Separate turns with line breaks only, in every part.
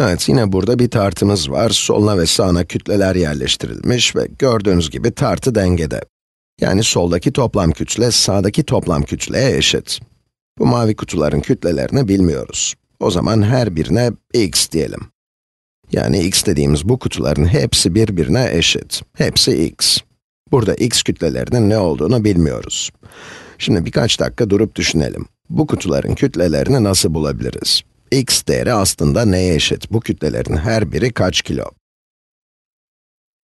Evet, yine burada bir tartımız var. Soluna ve sağına kütleler yerleştirilmiş ve gördüğünüz gibi tartı dengede. Yani soldaki toplam kütle, sağdaki toplam kütleye eşit. Bu mavi kutuların kütlelerini bilmiyoruz. O zaman her birine x diyelim. Yani x dediğimiz bu kutuların hepsi birbirine eşit. Hepsi x. Burada x kütlelerinin ne olduğunu bilmiyoruz. Şimdi birkaç dakika durup düşünelim. Bu kutuların kütlelerini nasıl bulabiliriz? X değeri aslında neye eşit? Bu kütlelerin her biri kaç kilo?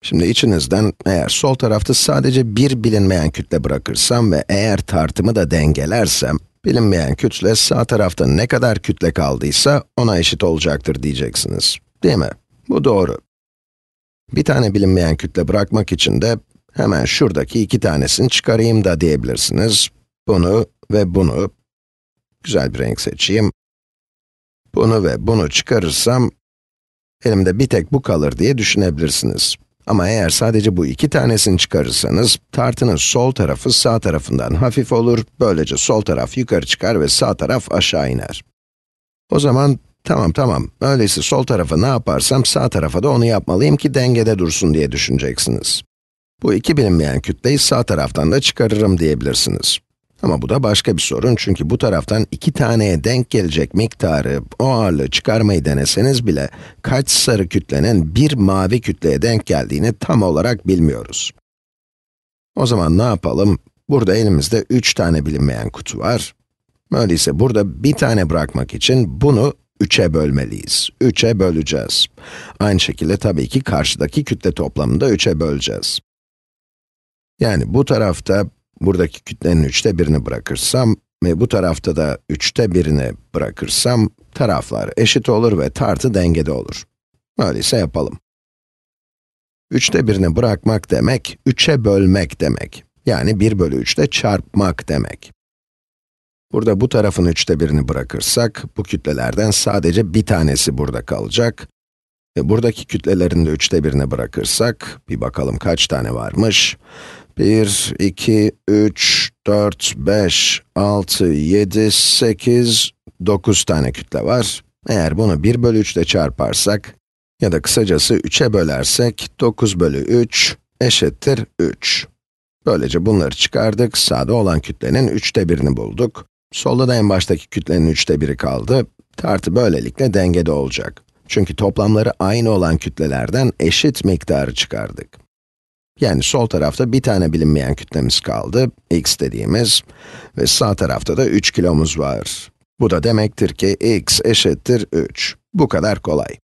Şimdi içinizden eğer sol tarafta sadece bir bilinmeyen kütle bırakırsam ve eğer tartımı da dengelersem, bilinmeyen kütle sağ tarafta ne kadar kütle kaldıysa ona eşit olacaktır diyeceksiniz. Değil mi? Bu doğru. Bir tane bilinmeyen kütle bırakmak için de hemen şuradaki iki tanesini çıkarayım da diyebilirsiniz. Bunu ve bunu, güzel bir renk seçeyim. Bunu ve bunu çıkarırsam, elimde bir tek bu kalır diye düşünebilirsiniz. Ama eğer sadece bu iki tanesini çıkarırsanız, tartının sol tarafı sağ tarafından hafif olur, böylece sol taraf yukarı çıkar ve sağ taraf aşağı iner. O zaman, tamam tamam, öyleyse sol tarafa ne yaparsam sağ tarafa da onu yapmalıyım ki dengede dursun diye düşüneceksiniz. Bu iki bilinmeyen kütleyi sağ taraftan da çıkarırım diyebilirsiniz. Ama bu da başka bir sorun çünkü bu taraftan iki taneye denk gelecek miktarı, o ağırlığı çıkarmayı deneseniz bile, kaç sarı kütlenin bir mavi kütleye denk geldiğini tam olarak bilmiyoruz. O zaman ne yapalım? Burada elimizde üç tane bilinmeyen kutu var. Öyleyse burada bir tane bırakmak için bunu 3'e bölmeliyiz. 3'e böleceğiz. Aynı şekilde tabii ki karşıdaki kütle toplamını da 3'e böleceğiz. Yani bu tarafta buradaki kütlenin üçte birini bırakırsam ve bu tarafta da üçte birini bırakırsam, taraflar eşit olur ve tartı dengede olur. Öyleyse yapalım. Üçte birini bırakmak demek, üçe bölmek demek. Yani 1 bölü 3 ile çarpmak demek. Burada bu tarafın üçte birini bırakırsak, bu kütlelerden sadece bir tanesi burada kalacak. Ve buradaki kütlelerin de üçte birini bırakırsak, bir bakalım kaç tane varmış. 1, 2, 3, 4, 5, 6, 7, 8, 9 tane kütle var. Eğer bunu 1 bölü 3 ile çarparsak, ya da kısacası 3'e bölersek, 9 bölü 3 eşittir 3. Böylece bunları çıkardık, sağda olan kütlenin üçte birini bulduk. Solda da en baştaki kütlenin üçte biri kaldı. Tartı böylelikle dengede olacak. Çünkü toplamları aynı olan kütlelerden eşit miktarı çıkardık. Yani sol tarafta bir tane bilinmeyen kütlemiz kaldı, x dediğimiz ve sağ tarafta da 3 kilomuz var. Bu da demektir ki x eşittir 3. Bu kadar kolay.